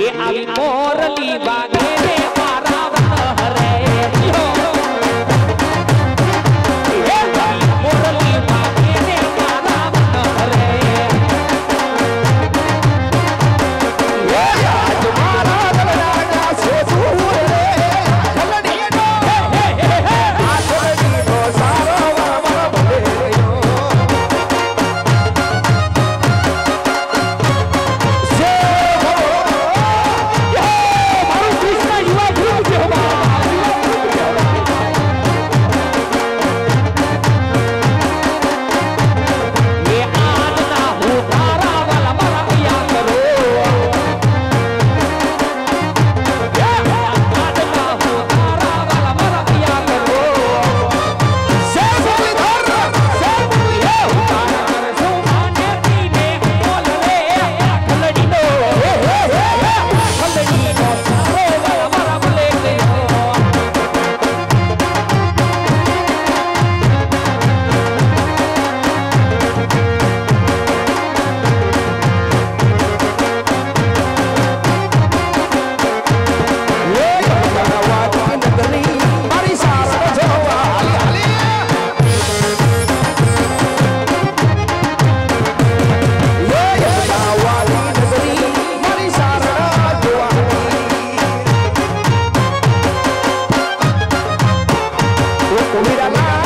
ये अब मोर ली बागे Mira más.